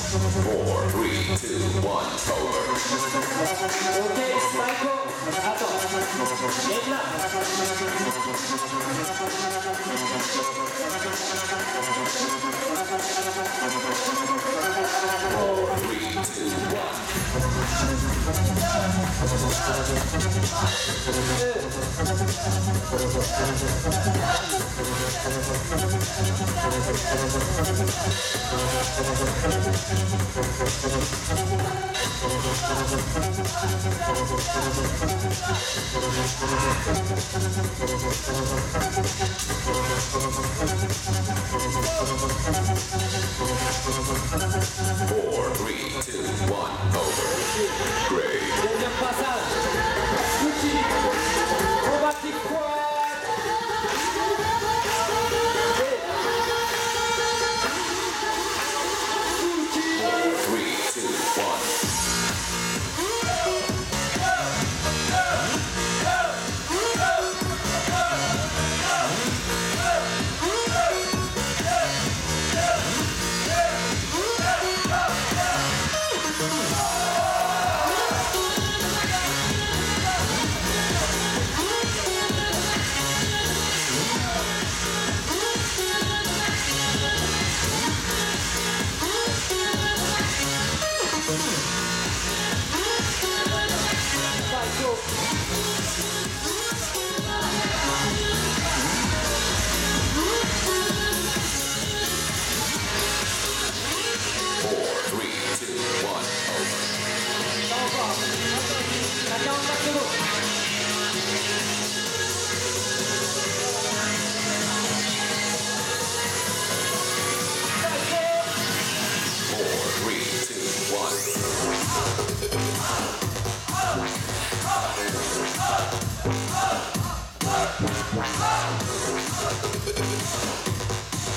four, three, two, one, over. Okay, Michael. Four, three, two, one, over.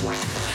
Wow.